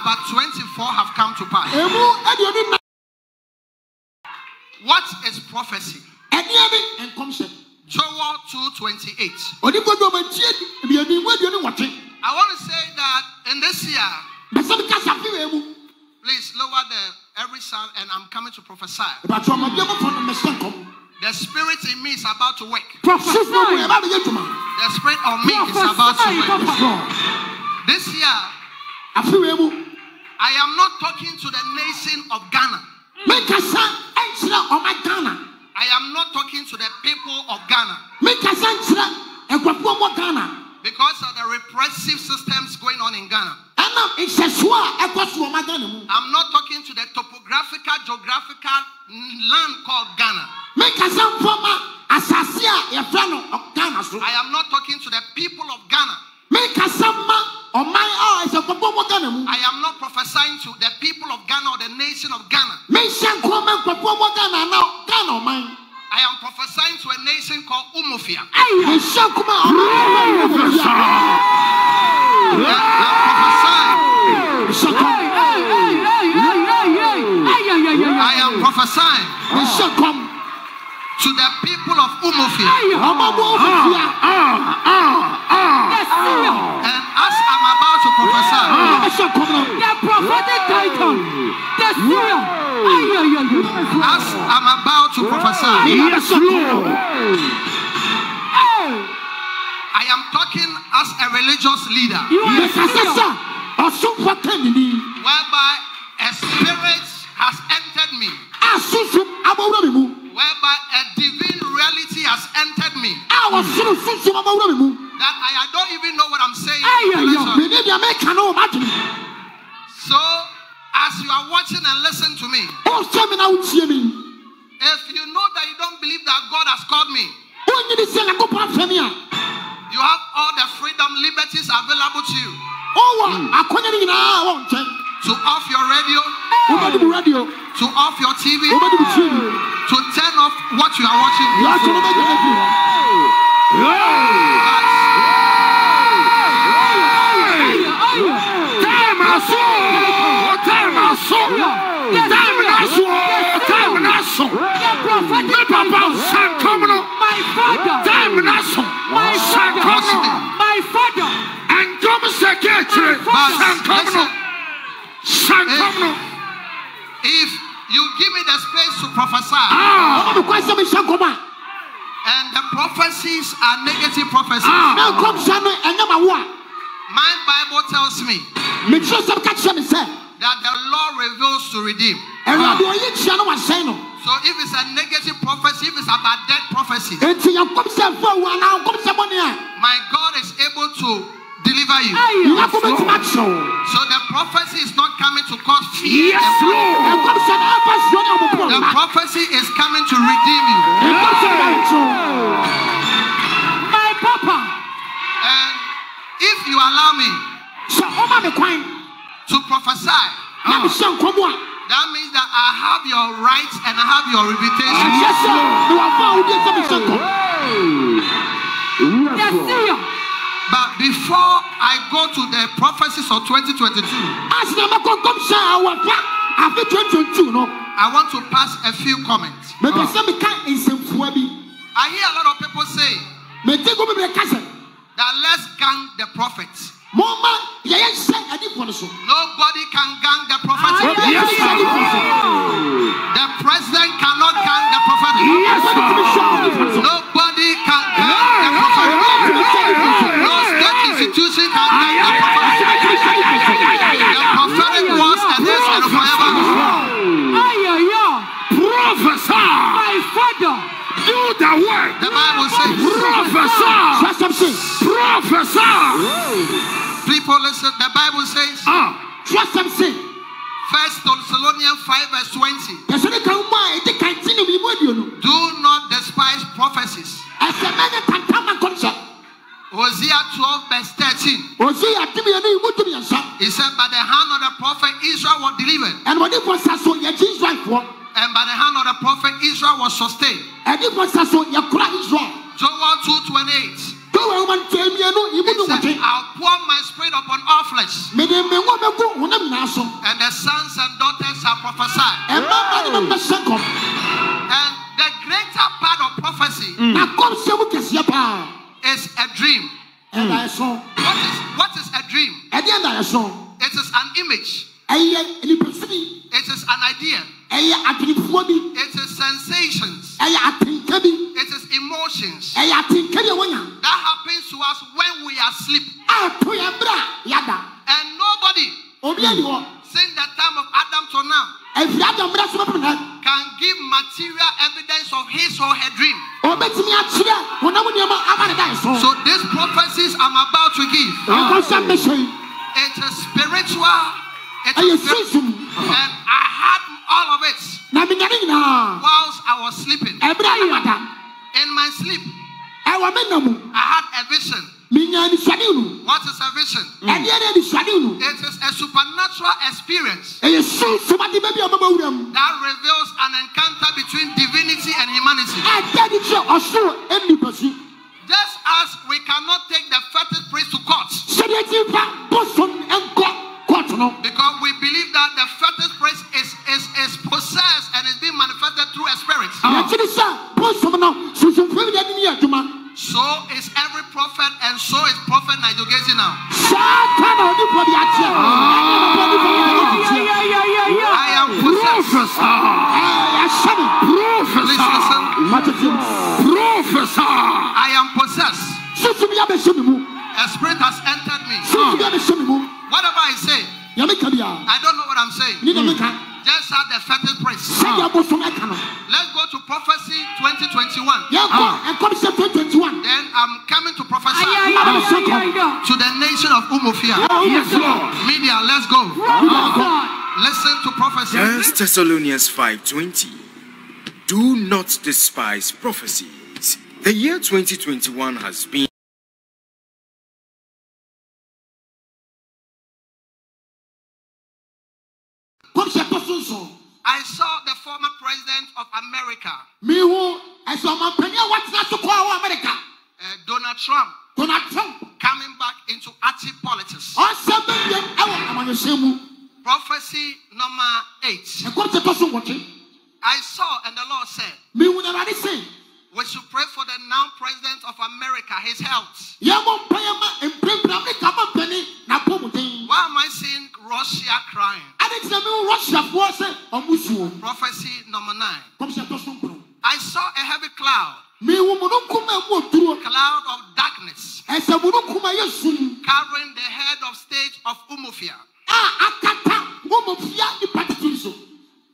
about 24 have come to pass. emu aduonu nnan What is prophecy? ɛneɛ ne Joel 2:28. onipa bi ɔma ntie aduonu mu aduonu nwɔtwe I want to say that in this year, bɛsɛ mi kasa fi wɔ emu please lower the every sound, and I'm coming to prophesy. ìbàtí ọmọ bíi ọmọ fọ ọmọ ẹsẹ nkọm The spirit in me is about to work. Prophesy. ọmọ ẹ bá mi yẹ jùmọ The spirit of me is about to work. Papa. This year, afi wɔ emu I am not talking to the nation of Ghana. mi kasa ɛnkyerɛ ɔma ghana I am not talking to the people of Ghana mi kasa nkyerɛ ɛgbɛfo ɔmɔ ghana because of the repressive systems going on in Ghana. ɛnam nhyɛsoɔ a ɛkɔ so ɔma ghana mu I'm not talking to the topographical, geographical land called Ghana. mi kasa nfɔma asase a yɛfrɛ ghana I am not talking to the people of Ghana. Mi kasa ma ɔman a ɛsɛ gbɛfo ghana mu I am not prophesying to the people of Ghana or the nation of Ghana. mi nhyɛ nkɔmɛ gbɛfo ɔmɔ ghana na ghana ɔman I am prophesying to a nation called Umofia. mi nhyɛ nkɔmɛ ɔman ghana I am prophesying. to the people of Umofia. Ay, ɔmɔ bɔ ofifia Yes, sir. And as I'm about to prophesy, nkɔm na The prophetic title. The seer. As I'm about to prophesy, yes lord. I am talking as a religious leader. You are a kasa seer. sa ɔsofo kɛnini whereby a spirit has entered me, a sunsun abɔwura mi mu whereby a divine reality has entered me. A wɔsoro sunsun abɔwura mi mu. That I, I don't even know what I'm saying. So, as you are watching and listen to me, o sɛ mi na o if you know that you don't believe that God has called me, o nyini sɛ na ko pa fɛ mi you have all the freedom, liberties available to you o wɔ akɔnya ni nyinaa wɔ nkyɛn to off your radio, o bɛ di mu radio to off your TV, o bɛ di mu tv to turn off what you are watching. Me papa title. sankomno, My father. time aso, My father. sankomno. My father. Anjom sekechre, But sankomno, listen, sankomno. If you give me the space to prophesy, Ah, ɔmɔ mi kɔ ɛsɛ mi hyɛ nkɔmɔ a and the prophecies are negative prophecies, Ah. na nkɔm hyɛ no ɛnyɛ ma wo a my Bible tells me mi kyerɛ sɛ ka kyerɛ mi sɛ that the Lord reveals to redeem. ɛwurade oyi kyia no wa sɛn So if it's a negative prophecy, if it's about dead prophecies, eti yɛ nkɔm sɛ fɔ wo ana nkɔm sɛ bɔ ne a. my God is able to deliver you. Ay, yɛ ay. kɔ bɛ tuma kyerɛw So the prophecy is not coming to cause fear. yes. Lord. nkɔm sɛ na ɛfɛ suo ne ɔmo The prophecy is coming to redeem you. nkɔm sɛ My papa. And if you allow me sɛ ɔma mi kwan to prophesy, na mi hyɛ nkɔm a that means that I have your rights and I have your reputation. yɛ sɛ mi wà But before I go to the prophecies of 2022, asi na mɛ kɔ nkɔm hyɛ awɔ twenty twenty two no? I want to pass a few comments. mɛ pɛ sɛ mi ka nsɛmfua bi. I hear a lot of people say mɛ ti ko mi bɛ that let's gang the prophets. mo ma yɛ yɛ hyɛ adiifo no so. Nobody can gang the prophets. Ay, ay, Yes, hyɛ adiifo no so The president cannot gang the prophet. Yes, prophetic was and is and forever. Prophesy, My father. do the work. The Bible says, Prophesy, trust am say prophesy. people listen, the Bible says, Ah, trust First Thessalonians 5 verse 20, Hosea 12 verse 13, osi yɛ adi mi yɛ ne imu dum yɛn nsa he said, by the hand of the prophet Israel was delivered, ɛnumɔdifo nsa so yɛ gye and by the hand of the prophet Israel was sustained. ɛdifo nsa so israel. Joel 2 28, wɔ ɛwɔ ntɛ mmienu yi mu He said, I'll pour my spirit upon all flesh, mede mmɛnwa bɛgu honam nyinaa so. And the sons and daughters shall prophesy. ɛmɛma ne bɛbɛhyɛ nkɔm And the greater part of prophecy na kɔmhyɛ mu kɛseɛ paa is a dream. Ɛda ɛso What is what is a dream? ɛdeɛ da ɛso It is an image. ɛyɛ nipasini It is an idea. ɛyɛ adwenefoɔ bi It is sensations. ɛyɛ atenka bi It is emotions ɛyɛ atenka bi a wɔnya that happens to us when we are asleep. ato yɛ berɛ a yɛada And nobody obi ani hɔ since the time of Adam to now material evidence of his or her dream. ɔbɛtumi akyerɛ honam nneɛma ama ne da ɛso So these prophecies I'm about to give, ɛkɔhyɛ mmɛhyɛ yi it is spiritual. It ɛyɛ is spir- sunsum and I had all of it na menya ne nyinaa whilst I was sleeping. ɛberɛ a yɛada In my sleep, ɛwɔ me na mu I had a vision. Menya anisoade nu What is a vision? ɛdeɛ ne anisoade nu It is a supernatural experience. Ɛyɛ sunsum ade baabi a ɔbɛbɛwura mu that reveals an encounter between divinity and humanity. ɛdeɛ ne kyerɛ ɔsoro ɛnnipasu Just as we cannot take the fetish priest to court. Sɛdeɛ ti fa bosom nkɔ kɔɔto no. Because we believe that the fetish priest is, is, is possessed and is being manifested through a spirit. yɛkyere sɛ bosom no sunsumfoɔ bi de ade ne yɛ adwuma So is every prophet and so is prophet Nigel now. I am possessed. Prophesy. yɛahyɛ me Please listen. matetem I am possessed. sunsum bi abɛhyɛ me mu A spirit has entered me. sunsum bi abɛhyɛ me mu Whatever I say, nyame ka bia I don't know what I'm saying. meka Just as the fetish priest. sɛdeɛ bosom ɛka no Let's go to prophecy 2021. yɛnkɔ to the nation of Umofia. Yes, Lord. Media, let's go. Listen to prophecy. First Thessalonians 5:20. Do not despise prophecies. The year 2021 has been kɔm sɛ tɔ so nson I saw the former president of America, mehu ɛsɛ ɔmampani a watena so kɔɔ wɔ uh, donald trump coming back into active politics. ɔsɛ bɛbiam ɛwɔ amanyɔhyɛ mu Prophecy number eight. ɛkɔm sɛ tɔ so nwɔtwe I saw, and the Lord said, mehu na awurade se we should pray for the now president of America, his health. yɛmmɔ mpa yɛ ma mprempren amerika mampani napɔmuden Why am I seeing Russia crying? ade kyerɛ mehu russiafoɔ sɛ ɔmo suo Prophecy number nine. kɔm sɛ tɔ so nkron I saw a heavy cloud, mehu mununkum a cloud of darkness, ɛsɛ mununkum a yɛ sum covering the head of state of Umofia. a akata wɔmɔfia nipa titiri so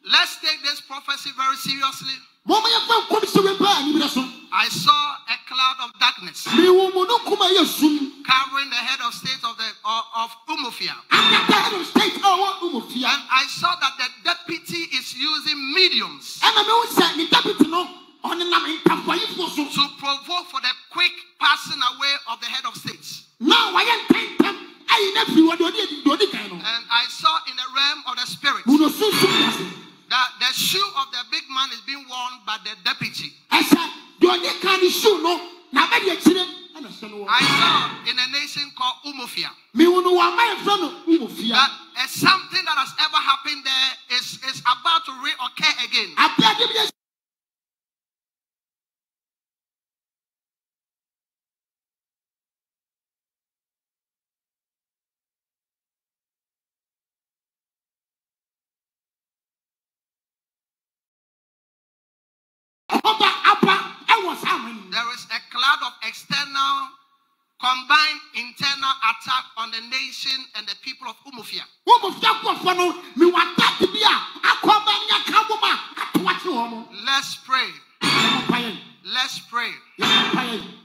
Let's take this prophecy very seriously. mɔmɔ yɛfa nkɔm sɛ wɛba animirɛ so I saw a cloud of darkness. Mehu mununkum a yɛ sum covering the head of state of the of, of Umofia. akata head of state a ɔwɔ wɔmɔfia And I saw that the deputy is using mediums ɛna mehu sɛ ne deputy no ɔne nam ntafoayifoɔ so. To provoke for the quick passing away of the head of state. na wayɛ ntɛntɛm ayi na firi wɔ deɛ ɔde adi deɛ ɔde kan no And I saw in the realm of the spirit mu no sunsum ase that the shoe of the big man is being worn by the deputy. ɛsɛ deɛ ɔde kan ne shoe no. Na abɛde akyire ɛna hyɛ no wɔ I saw in a nation called Umofia mehu no wɔn ama yɛfrɛ no wɔmɔfia that something that has ever happened there. Is, is about to reoccur again. External, combined internal attack on the nation and the people of Umofia. wɔmɔfia kɔfɔ no mewɔ atake bi a akɔ ɔba nya ka bom a atoakye wɔ mo Let's pray. Let's pray.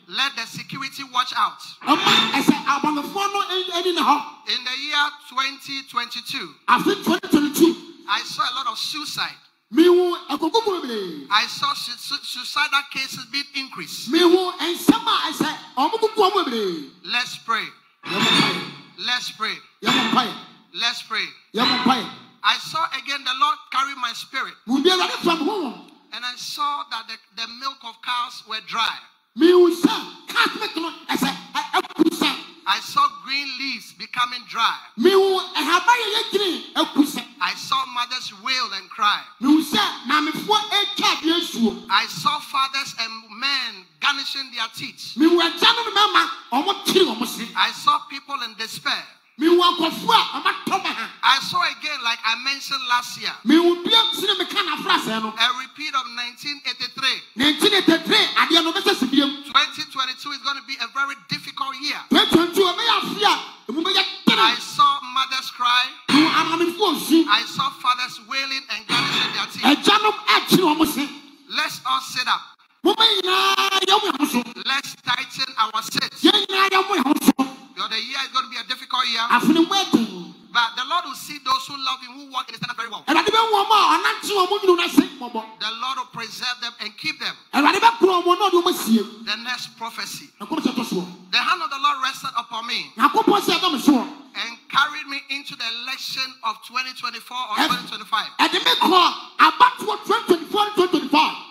Let the security watch out. ɔma ɛsɛ abanɔfoɔ no ani- ani na hɔ In the year 2022, afe 2022 I saw a lot of suicide. Mehu ɛkɔkɔ bebree I saw su- su- suicidal cases being increased. mehu nsɛm a ɛsɛ ɔmo kuku ɔmo bebree Let's pray. Let's pray. Let's pray. I saw again the Lord carry my spirit, mu bi awurade fam ho wɔn and I saw that the, the milk of cows were dry. mihu sɛ cosmic no ɛsɛ ɛ- ɛku sɛ I saw green leaves becoming dry. Ɔmo se I saw people in despair. mihu akɔfoɔ a ɔmo atɔ ma ha. I saw again, like I mentioned last year, mihu bia sini meka n'afra sɛ no a year is going to be a difficult year. afini mu ɛdun But the Lord will see those who love Him, who walk in His standard very well. ɛwurade bɛ wɔn a ɔnante wɔn nyinu n'ase mɔbɔ The Lord will preserve them and keep them. ɛwurade bɛ kuro wɔn n'ɔde wɔn sie The next prophecy. ɛkɔm sɛ ɛtɔ soɔ The hand of the Lord rested upon me n'akɔpɔ sɛ ɛdɔm soɔ and carried me into the election of 2024 or Yes. 2025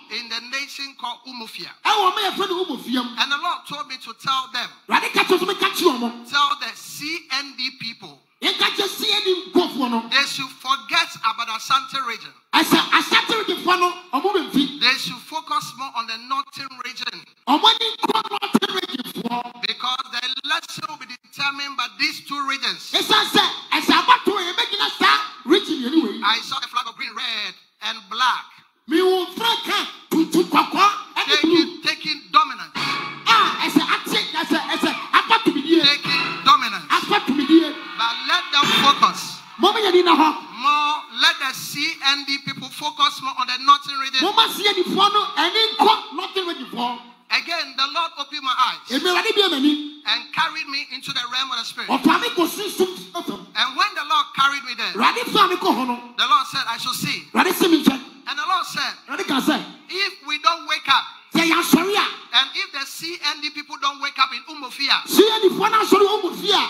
ɛde mi kɔ abatoɔ twenty twenty four twenty twenty five in the nation called Umufia. ɛwɔ ɔmo yɛ fɛn no ɔmo fie mu. And the Lord told me to tell them, ɛwurade kakyɛ so mi kakyɛ ɔmo tell the CND people, yɛn kakyɛ sie ni nkɔfoɔ no they should forget about the Asante region. ɛsɛ asatiri di fɔ no ɔmo bɛ fi. They should focus more on the northern region. Ɔmo ni nkɔ n'ɔtɛrɛ di fɔ because the election will be determined by these two regions. esan sɛ ɛsɛ abatoɔ yɛ bɛ gyina saa region yɛn I saw the flag of green, red, and black mi wo franka tuntum kɔkɔɔ ɛni blue. taking, taking dominance. a ɛsɛ ate ɛsɛ ɛsɛ afa tumidie Taking dominance. But let them focus mo bɛ yɛ ni na hɔ more. Let the CND people focus more on the northern region. mo ma se yɛ nifoɔ no ɛni nkɔ nɔtin wɛ Again, the Lord opened my eyes emi ɛwɛde bi ɛmɛ ni and carried me into the realm of the spirit. ɔfa mi kò sunsun ɛfɛm And when the Lord carried me there, ɛwɛde fún mi kò hɔ no the Lord said, I should see. Ɛwɛde si mi nkyɛn And the Lord said, ɛwɛde kan sɛ if we don't wake up, sɛ yà sɔri and if the CND people don't wake up in Umofia, si yɛ nifoɔ náà sɔri o mo fi a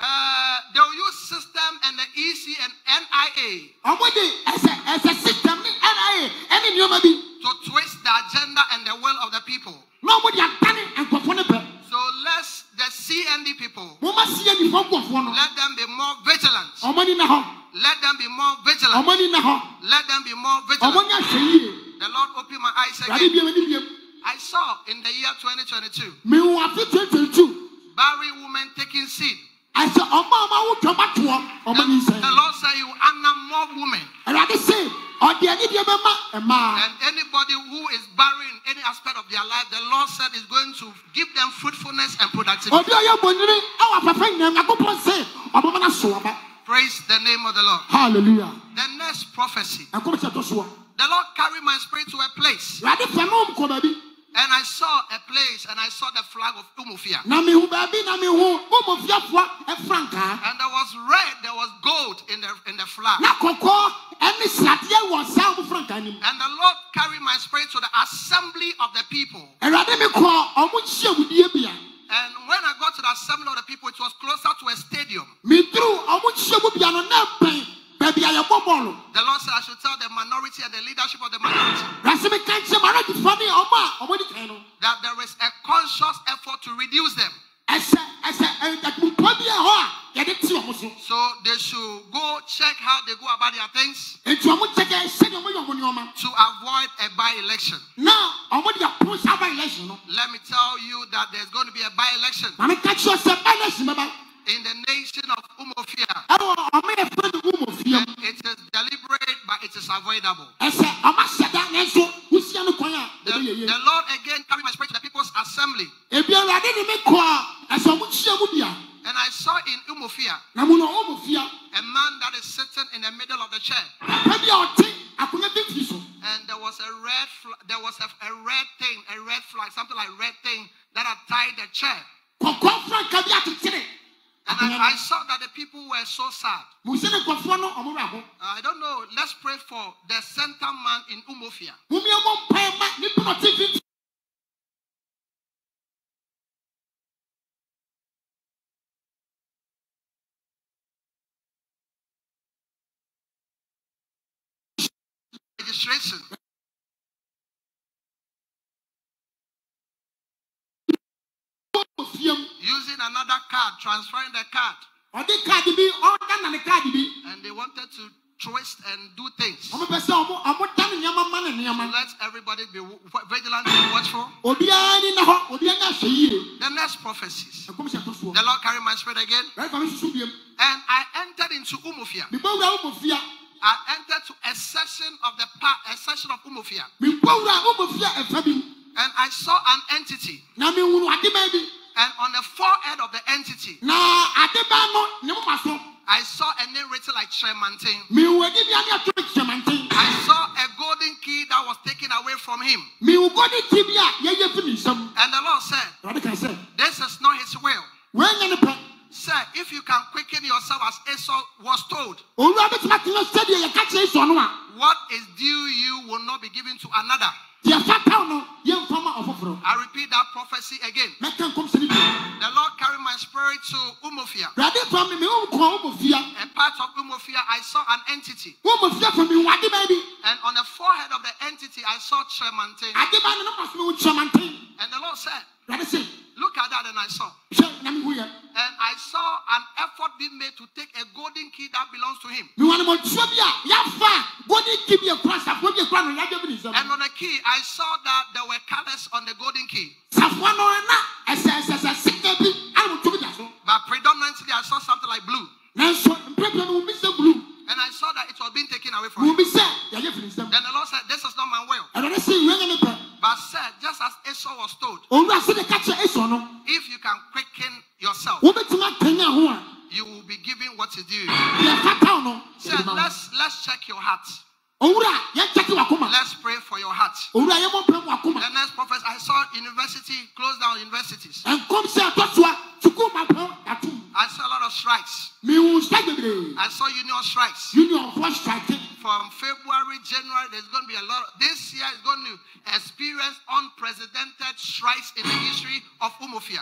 uh, they'll use system and the EC and NIA ɔmo de ɛsɛ ɛsɛ system ni ɛna ɛni to twist the agenda and the will of the people. na ɔmo de atani nkɔfɔ So let's the CND people mo ma se yɛ nifoɔ nkɔfɔ no let them be more vigilant. Ɔmo ni na hɔ Let them be more vigilant. ɔmo ni na hɔ Let them be more vigilant. nya hwɛ yie The Lord opened my eyes again. bi ɛmɛ ni bi ɛmu. I saw in the year 2022 mi wò afi twenty twenty two barren women taking seed. ɛsɛ ɔmo a ɔmo awo twɛ ɔmo atoɔ The, the Lord said will honor more women. ɛwɛde se ɔdi ɛni deɛ bɛ ma ɛmaa And anybody who is barren in any aspect of their life, the Lord said is going to give them fruitfulness and productivity. Ɔdi ɔyɛ bɔniri ɛwɔ papa nyinam akokɔ se ɔmo mana so ɔba Praise the name of the Lord. hallelujah The next prophecy. ɛkɔm sɛ ɛtɔ soɔ The Lord carried my spirit to a place. ɛwɛde fɛ no kɔ baabi And I saw a place and I saw the flag of Umufia. na mi hu baabi na mi hu ɔmo fiafoɔ ɛfrankaa And there was red, there was gold in the in the flag. na kɔkɔɔ ɛne sradeɛ wɔ saa ɔmo frankaa nim And the Lord carried my spirit to the assembly of the people. Ɛwɛde mi kɔ ɔmo nhyia mu die bia And when I got to the assembly of the people, it was closer to a stadium. mi duru ɔmo nhyia mu bia no na bɛn baabi a yɛbɔ The Lord said I should tell the minority and the leadership of the minority Rasi mi kan kyerɛ maa di fɔ ne ɔmo a ɔmo di kan no. that there is a conscious effort to reduce them. Ɛsɛ ɛsɛ ɛdumpa bi yɛ hɔ a yɛde ti ɔmo so. So they should go check how they go about their things Etu ɔmo kyɛkɛ sɛdeɛ ɔmo yɛ ɔmo nneɛma. to avoid a by election. Na ɔmo de apon sábà election no. Let me tell you that there's going to be a by election Maame ka kyerɛ sɛ bá election bɛba. in the nation of Umofia. De ɔmo fie And mu. it is deliberate, but it is avoidable. Kwan a The. Lord again carried my spirit to the people's assembly. Ni mi a ɛsɛ ɔmo kyia mu bia. And I saw in Umofia Na mu na ɔmo fia. a man that is sitting in the middle of the chair. Papa bi a ɔte akonnwa bi fi so. And there was a red fl- there was a, a red thing, a red flag, something like red thing that had tied the chair. Kɔkɔɔ franka bi akyekyere. And I, I saw that the people were so sad. Musa ne nkɔfoɔ no ɔmo wura hɔ. I don't know. Let's pray for the center man in Umofia. Registration. using another card, transferring the card, ɔde kaadi bi ɔda na ne kaadi bi and they wanted to twist and do things. ɔmo pɛ sɛ ɔmo ɔmo da ne nneɛma ma ne nneɛma Let everybody be vigilant and watchful. obiara ni na hɔ obiara ni ahwɛ yie The next prophecies. ɛkɔm hyɛ to soɔ The Lord carried my spirit again, bɛrɛ fami susu biem and I entered into Umofia. I entered section of the pa- a section of Umofia, and I saw an entity, and on the forehead of the entity, I saw a name written like Tremantin. I saw a golden key that was taken away from him, on the forehead of the entity, I saw Tremantin. adeba no no ma so mi wu kyɛmanten And the Lord said, Look at that, and I saw. hwɛ na mi hu yɛ And I saw an effort being made to take a golden key that belongs to him. mi wa no mɔtuo bi a yɛafa gɔdi ti bi ekura safoa bi ekura no yɛade bi ne nsam And on the key, I saw that there were colors on the golden key. But predominantly, I saw something like blue. I saw that it was being taken away from him. bi sɛ yɛyɛ fi ne nsam Then the Lord said, This is not my will. ɛwurade sɛ wɔnyɛ ne pɛ But said, just as Esau was told, owura sɛ de ka kyerɛ esɔ no if you can quicken yourself, wobɛtumi akanya ho a you will be given what is due. deɛ fataw no Said, yɛde ma wo. let's let's check your heart. owura yɛnkyɛke wakoma Let's pray for your heart. owura yɛmɔ mpɛ mu wakoma The next prophet, I saw university close down universities. Nkɔm sɛ ɛtɔ soa sukuu ma pɛ atum I saw a lot of strikes. miwu strike bebree I saw union strikes. union fɔ strike From February, January, there's going to be a lot. Of, this year is going to experience unprecedented strikes in the history of Umofia.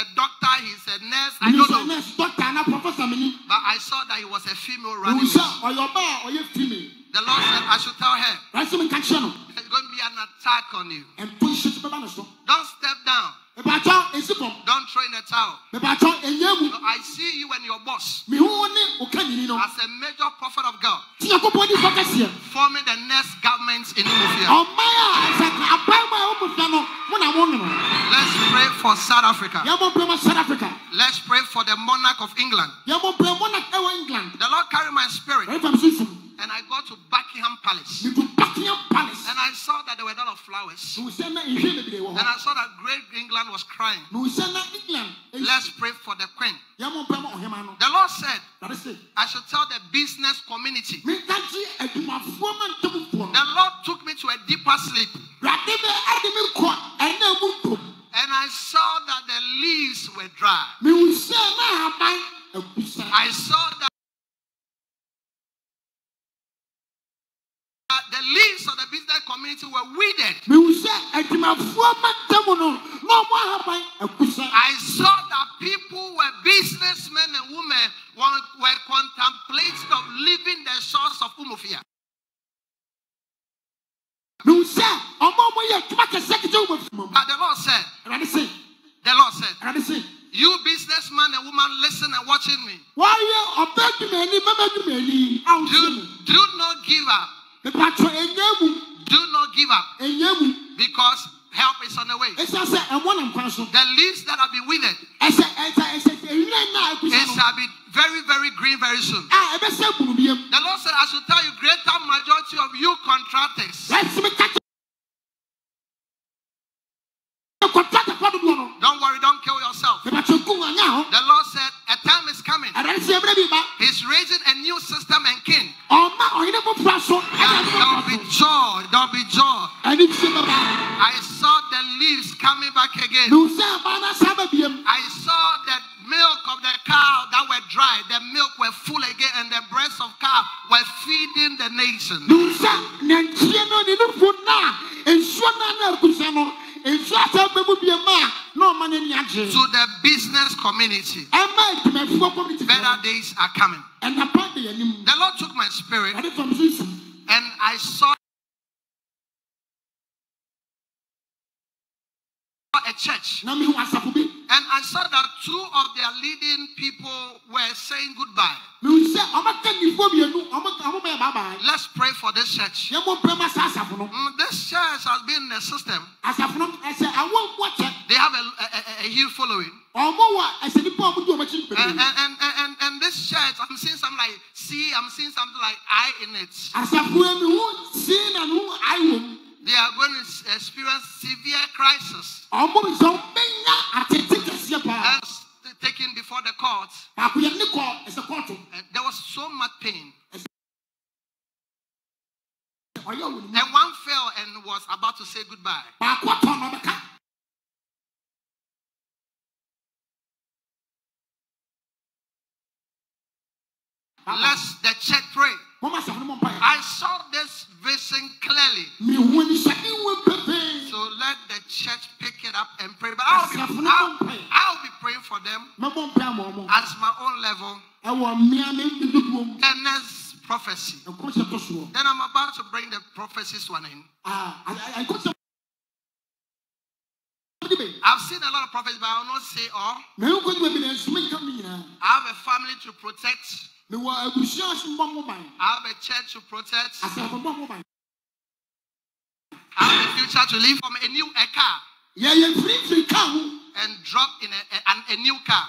A doctor, he's a nurse, I don't know. nurse doctor na professor But I saw that he was a female running wusɔ mate. ɔyɛ ɔbaa a ɔyɛ female. The Lord said, I should tell her, rɛsi mi nka kyerɛ there's going to be an attack on you. ɛntonhyɛ ti bɛba Don't step down. ìbàjọ́ esi fam Don't throw in the towel. No, I see you and your boss. Mi hu ní òkè nìyí nọ as a major prophet of God. Tíyẹ kó bọ́ ní ìfọ́ kẹsìẹ́ forming the next government in Imofia. Pray for South Africa. yẹ mọ̀ pé mo South Africa Let's pray for the monarch of England. yẹ mọ̀ pé mo nà ẹ̀wọ̀ England The Lord carried my spirit ẹ̀rẹ́ fàm sísun and I got to Buckingham Palace. Buckingham Palace And I saw that there were a lot of flowers. mi wù sẹ́ ná ìhwẹ́ bèbèrè wọ̀ And I saw that great England was crying. mi wù sẹ́ ná England Let's pray for the queen. yẹ mọ̀ pé mo ọ̀hẹ́mà nọ The Lord said, I should tell the business community. mi ká jí ẹ̀dùnmáfọ́ máa ń tẹ́mu pọ̀ The Lord took me to a deeper sleep. And I saw that the leaves were dry. I saw that the leaves of the business community were withered. I saw that people were businessmen and women were, contemplating of leaving the shores of Umofia. But ah, the Lord said, the Lord said, you businessman and woman listen and watching me. wọ́n yẹ ọbẹ̀ dùmẹ̀ni mẹ́mẹ́ dùmẹ̀ni àwọn sí Do, do not give up. ìpàtọ́ ẹ̀yẹ́ mu. Do not give up. Because help is on the way. ɛsiane sɛ ɛmɔ nam kwan so The leaves that have been withered, it shall be very, very green very soon. a ɛbɛsɛ bunu biem The Lord said, I should tell you, greater majority of you contractors, wɔasimi kata kɔntrata kɔ don't worry, don't kill yourself. bɛbɛtɛ gu wɔn anya ho The Lord said, a time is coming. ɛdɛrɛ sɛ ebire bi ba He's raising a new system and king. ɔma ɔyene foforɔ so ɛna And ɛde be joy, Don't be joy. so ɛne bi se bɛba I saw the leaves coming back again. mehu sɛ ɛba na saa ba biem I saw the milk of the cow that were dry. The milk were full again, and the breasts of cow were feeding the nation. mehu sɛ nantwie no ne nufu na nsuo na na ekusa no nsuo asa bɛmu biem a na ɔma n'ani agye To the business community, ɛma adwumafoɔ community better days are coming. The Lord took my spirit, ɛde fam so nsu and I saw a church. na mehu asafo bi And I saw that two of their leading people were saying goodbye. mehu sɛ ɔmaka nifoɔ mmienu ɔmo ɔmo bɛyɛ baabaa Let's pray for this church. yɛmmɔ mpɛm asa asafo no Mm, This church has been in the system. asafo no ɛsɛ awɔ mmoa kyɛ They have a, a, a- a huge following. ɔmo wɔ ɛsɛ nipa a ɔmo di ɔmo And, and, and, and, and this church, I'm seeing something like C, I'm seeing something like I in it. Asafo yɛ mehu sii na mehu ayi wɔ mu They are going to experience severe crisis ɔmo bi sɛ ɔmbɛnya atete kɛseɛ paa and s- taken before the court. baako yɛ ne kɔ ɛsɛ kɔɔto And there was so much pain. ɔyɛ wɔ ne mu And one fell and was about to say goodbye. baako atɔ na ɔbɛka Let's the church pray. Vision clearly. mehu anisade wɔ pɛpɛɛ So let the church pick it up and pray. But I'll be, I'll, I'll be praying for them mɛbɔ mpa ama ɔmo at my own level. ɛwɔ mmea ne nduduo mu The next prophecy. nkɔmhyɛ tɔ soɔ Then I'm about to bring the prophecies an end. Ah, nkɔmhyɛ de bɛ I've seen a lot of prophets, but I will not say all. mehu nkɔmhyɛ bɛ bi na nsumi nka mi nyinaa I have a family to protect. mewɔ abusua so mbɔ mo ban I have a church to protect. I have a future to live from a new a car. Yɛyɛ mfirifiri kaa ho and drop in a, a, a new car.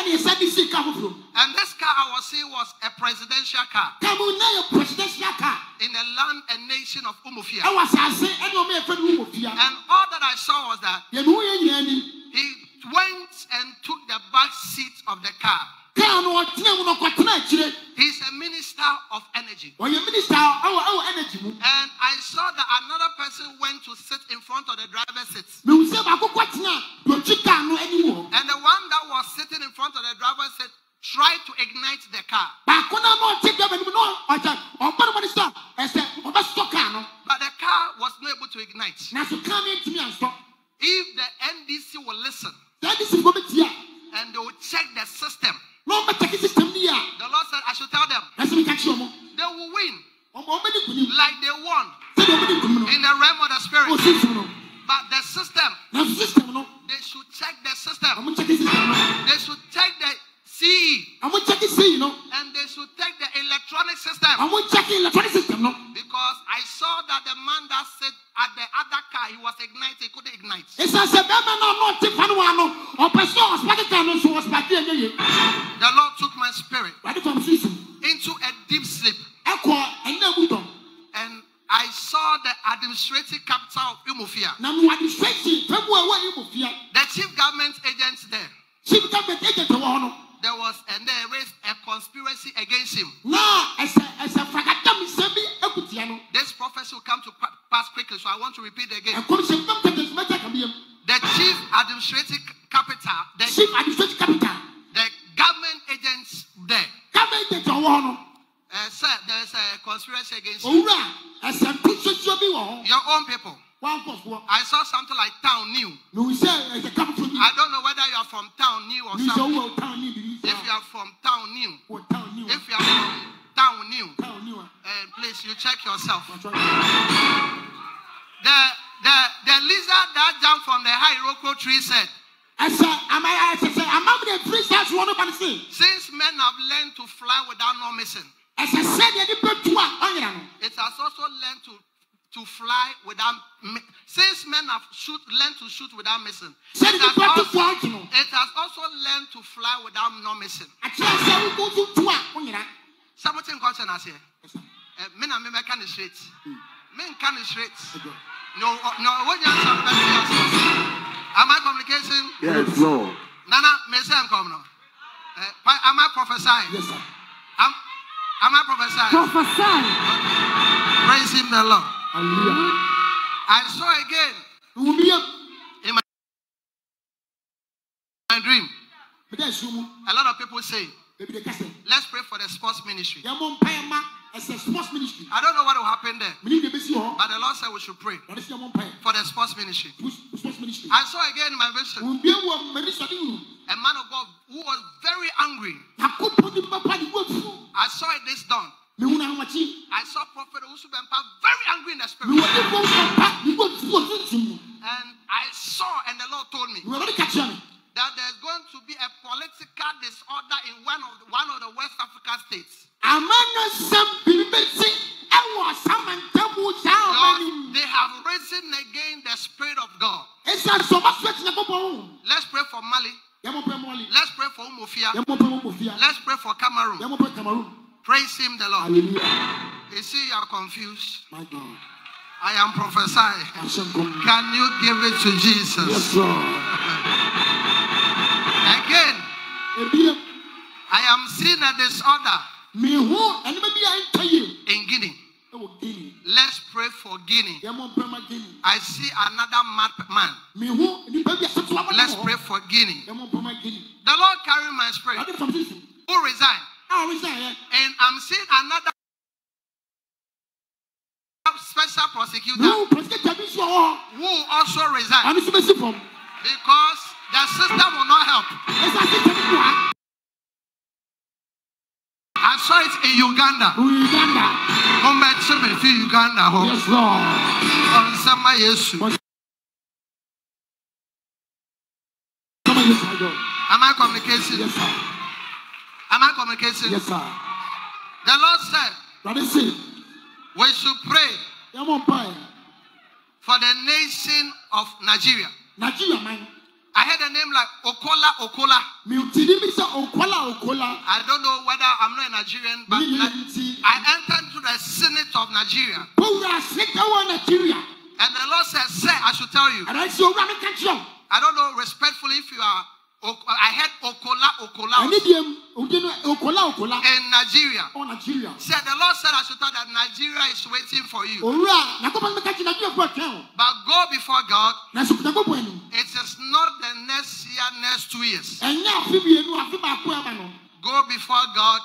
ɛne yɛsa de si kaa foforɔ mu And this car I was seeing was a presidential car. Kaa mu na yɛ presidential car. In the land and nation of Umufia. ɛwɔ asase ɛne ɔmo yɛ fɛ no And all that I saw was that yɛne ho yɛ nyinaa ni he went and took the back seat of the car. Kaa no ɔtena mu no ɔkɔtena akyire He's a minister of energy. ɔyɛ minista ɛwɔ ɛwɔ energy And I saw that another person went to sit in front of the driver's seat. mehu sɛ baako kɔtena dɔtwi kaa no anim hɔ And the one that was sitting in front of the driver's seat tried to ignite the car. baako na na ɔte dɛbɛ no mu na ɔkyɛ ɔba no ma ne sɛ ɛsɛ ɔbɛsɔ kaa no But the car was not able to ignite. nanso kaa no ntumi ansɔ If the NDC will listen saa de si fo bɛtia and they will check the system, system the Lord said, I should tell them. They will win. Like they won. In the realm of the spirit. But the system, they should check the system. They should check the CE and they should check the electronic system. electronic system no Because I saw that the man that sat at the other car, he was ignited, he couldn't ignite. Ɛsiane sɛ bɛrima no a na ɔte fa no wa no ɔpɛ sɛ ɔspake kaa no nso ɔspake ɛnyɛ ye The Lord took my spirit wade fam sunsun into a deep sleep. ɛkɔ ɛnna mu dɔm And I saw the administrative capital of Umufia. na mewade swɛkyi fɛ mu a ɛwɔ yi mu fia The chief government agents there. chief government agent wɔ hɔ no There was and there raised a conspiracy against him. na ɛsɛ ɛsɛ fragadam nsɛm bi akutia no This prophecy will come to pass quickly, so I want to repeat again. ɛkɔm sɛ fam kɛtɛ sumɛta kabiam The chief administrative capital, the, chief administrative capital the government agents there. government agent wɔ hɔ no Uh, sir, there is a conspiracy against you. owura ɛsɛ nto sosuo bi wɔ hɔ your own people. I saw something like town new. mehu sɛ ɛsɛ capital bi I don't know whether you are from town new or something. town ni If you are from town new, wɔ town ni if you are from town new, town ni wa uh, please you check yourself. The the the lizard that jumped from the high Iroko tree said, ɛsɛ ama ɛsɛ sɛ ama mi de firi saa soɔ no ba no se since men have learned to fly without no missing, it has also learned to to fly without since men have shoot learned to shoot without missing. It has, also, no it has also learned to fly without not missing. akyerɛ sɛ wokɔ so tu a wonyera Something question as here. Me na me meka ne straight. Me nka ne straight. No, no, when you person Am I communicating? Yes, Lord. Nana, me say I'm coming. Eh, Am I prophesying? yes sir Am, am I prophesying? Prophesy. Praise him the Lord. hallelujah I saw again wumiyam my dream. asuo mu A lot of people say, baabi de ka sɛ let's pray for the sports ministry. yɛmmɔ mpaeɛ sports ministry I don't know what will happen there, mene deɛ bɛsi hɔ but the Lord said we should pray ɔde sɛ yɛmmɔ mpaeɛ for the sports ministry. sports ministry I saw again in my vision wumbie wɔ m'ani sɔde wuru a man of God who was very angry. Yakopɔ de papa de wafu I saw it this dawn. I saw Prophet Usubempa very angry in the spirit. mewɔ de bɔ papa de wafu ɔtuntum mu And I saw, and the Lord told me mewɔ de ka kyerɛ me that there's going to be a political disorder in one of the, one of the West African states. amanyɔsɛm biribi bɛsi ɛwɔ Because they have risen again the Spirit of God. ɛsiane sɛ ɔba so akyina kɔbɔ wo Let's pray for Mali. Yɛmmɔ pɛ mɔle Let's pray for Umofia. yɛmmɔ pɛ mɔmɔfia Let's pray for Cameroon. yɛmmɔ pɛ cameroon Praise Him, the Lord. hallelujah You see, you are confused. my god I am prophesying. Can you give it to Jesus? yes lord Again, I am seeing a disorder mehu ɛnoma bi a ɛntɔ yie in Guinea. Let's pray for Guinea. yɛmmɔ mpɛ ma guinea I see another mad man. mehu nipa bi a sɛ toa Let's pray for Guinea. yɛmmɔ mpɛ ma guinea The Lord carried my spirit. Ɔde fam sisi who resigned. a ɔre sɛ ɛyɛ And I'm seeing another special prosecutor. Mehu president bi so wɔ who also hɔ resigned? Ɔno so bɛsi fam because the system will not help. I saw it in Uganda. uganda Ọmọ me fi Uganda yes lord Yesu. on yes lord Am I communicating? yes sir Am I communicating? yes sir The Lord said ɔde se we should pray for the nation of Nigeria. nigeria man I heard a name like Okola Okola. mewtini bi sɛ ɔkola ɔkola I don't know whether I'm not a Nigerian, but mene Ni- yɛ nti I entered into the Senate of Nigeria. powura ase ɛwɔ nigeria And the Lord said, Sir, I should tell you. ɛna sɛ owura meka kyerɛ I don't know respectfully if you are. I heard Okola Okola ɔkola ɔkola in Nigeria. ɔwɔ nigeria Said the Lord said, I should tell that Nigeria is waiting for you. But go before God. It is not the next year, next two years. Go before God.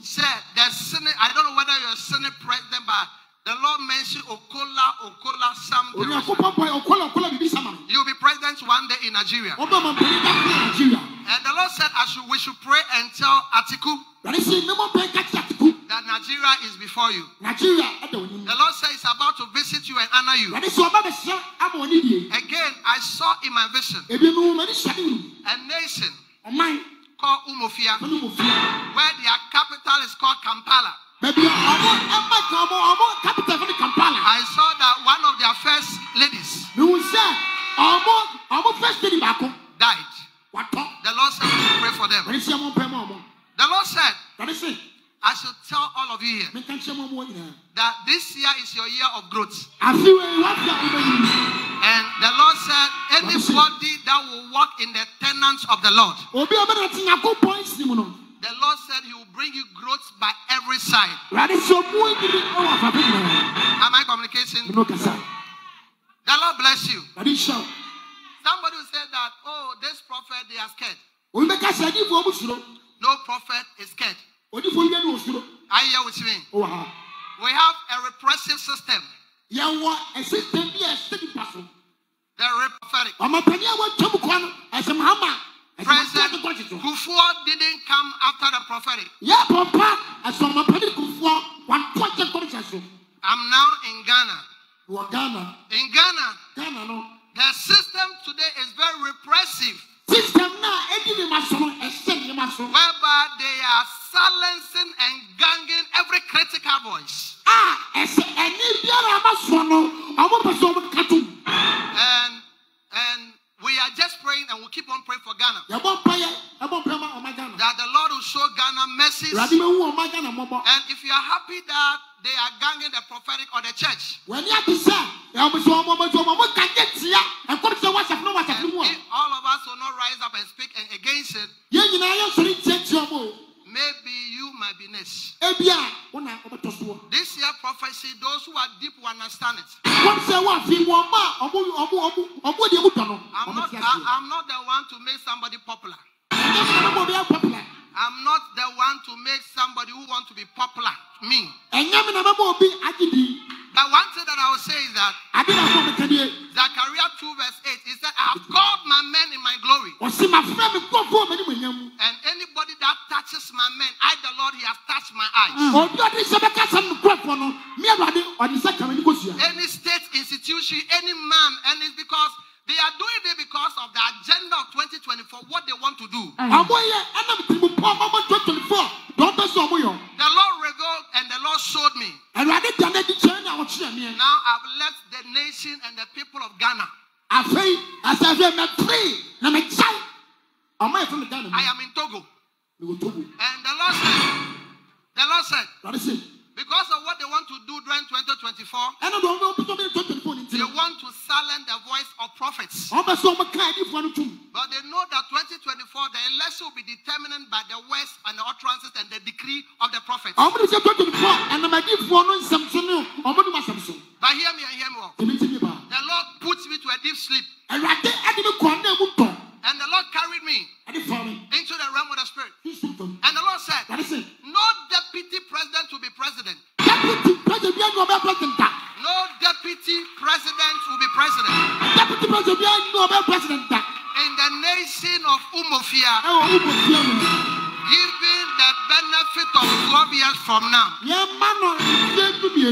Said the Senate. I don't know whether you're a Senate president, but the Lord mentioned Okola Okola something. onyankopɔn bɔ ɔkola ɔkola biribi sama no You'll be president one day in Nigeria. ɔbɛ ma mpanin da kora nigeria And the Lord said, I should, we should pray and tell Atiku ɛne sɛ mmɛmɔ mpɛ ka kyerɛ atiku that Nigeria is before you. The Lord said, He's about to visit you and honor you. ɛne sɛ ɔba bɛhyɛ ama ɔne die Again, I saw in my vision ebi no mani hyɛde wuru a nation called Umofia, ɔne mu fia where their capital is called Kampala. Baabi a ɔmo ɛma ka ɔmo ɔmo capital fo ne kampala. I saw that one of their first ladies mehu sɛ ɔmo ɔmo first lady baako died. The Lord said, we should pray for them. ɛne sɛ ɔmo mpɛ ma ɔmo The Lord said, I should tell all of you here meka kyerɛ ma ɔmo nyinaa that this year is your year of growth. afe wei wafia wobɛnyini And the Lord said, anybody that will walk in the tenants of the Lord, obi a ɔbɛnate nyankopɔn si mu no the Lord said He will bring you growth by every side. awurade sɛ ɔmo anyini ɛwɔ afafe nyinaa Am I communicating? The Lord bless you. awurade hyɛ wo Somebody will say that, oh, this prophet, they are scared. obi bɛka sɛ adifoɔ ɔmo suro No prophet is scared. odifoɔ bia ne ɔsuro Are you here with me? We have a repressive system, yɛwɔ ɛsistem bi a ɛsɛ nipa so the prophetic. President Kufuor didn't come after the prophetic. I'm now in Ghana. Ghana. In Ghana, Ghana no. the system today is very repressive. System now, whereby they are silencing and ganging every critical voice. And and We are just praying and we'll keep on praying for Ghana. That the Lord will show Ghana mercies. And if you are happy that they are ganging the prophetic or the church. Might be next. ebi a wɔna ɔbɛtɔ soɔ This year prophecy, those who are deep will understand it. wɔn sɛ wɔafi wɔn ma ɔmɔ ɔmɔ ɔmɔ ɔmɔ deɛ mu dɔ no I'm ɔmɔ not, ti I, aseɛ I'm not the one to make somebody popular. ɛnyɛ sɛ ɔmɔ obi yɛ popular I'm not the one to make somebody who want to be popular. Me. Ɛnyɛ mi na mɛmɔ obi agye di But one thing that I will say is that ade na fɔ mi ka die Zechariah 2 verse 8, he said, I have called my men in my glory. ɔsi ma fɛ mi kɔ fún ɔmɔ ni mo nya mu And anybody that touches my men, I, the Lord, he has touched my eyes. Mm. obi ɔdi sɛ kasa mi kɔ fún no mi awurade ɔdi sɛ kàmi ni ko sua Any state institution, any man, and it's because they are doing it because of the agenda of 2024, what they want to do.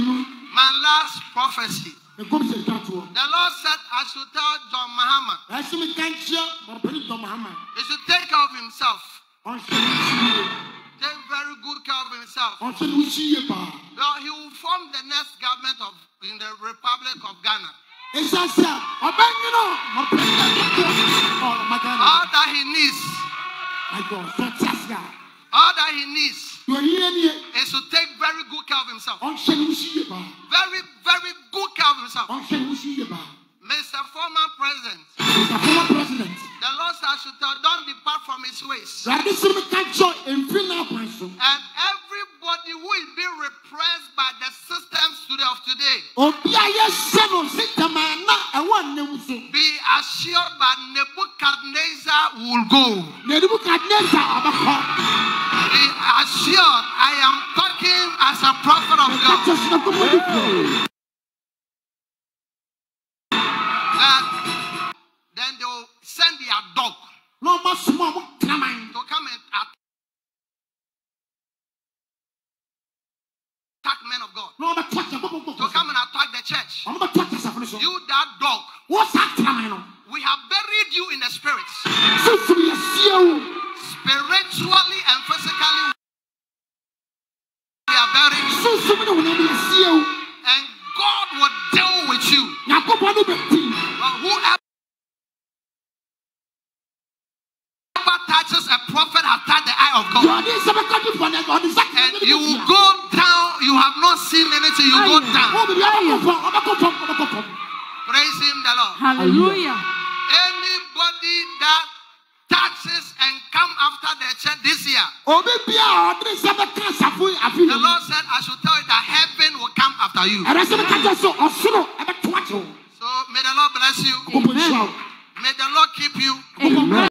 My last prophecy. ɛkɔm sɛ ɛka to The Lord said, I should tell John Mahama, ɛsɛ mi ka nkyɛn mɔpɛni he should take care of himself. ɔnhyɛ ne wusi yie Take very good care of himself. ɔnhyɛ ne wusi yie paa Well, he will form the next government of in the Republic of Ghana. esan sɛ ɔbɛ nyina mɔpɛni ɔ ɔmagana All that he needs, all that he needs. yɔ yie nie is to take very good care of himself. Very, very good care of himself. Mr. Former President, mr former president the Lord I should don't depart from his ways. And everybody who is being repressed by the systems today of today, be assured that Nebuchadnezzar will go. na edibu kadnesa ɔbɛkɔ Be assured I am talking as a prophet of God. ɛkyɛ sinakɔ mɔdi fo that then they will send their dog na ɔmo soma ɔmo kraman to come and attack men of God, na ɔmo bɛ to akyɛ bɔbɔ to bɔbɔ come and attack the church. ɔmo bɛ to akyɛ safo ne so You, that dog, we have buried you in the spirits, sunsun yɛ siew spiritually Hallelujah. Anybody that taxes and come after the church this year, obi bia a ɔdi nsɛbɛ ka safo the Lord said, I should tell you that heaven will come after you. ɛrɛ sɛbɛ ka kyɛ so ɔsoro ɛbɛ to akyɛ o So may the Lord bless you. ɔbɔ nhyia o May the Lord keep you.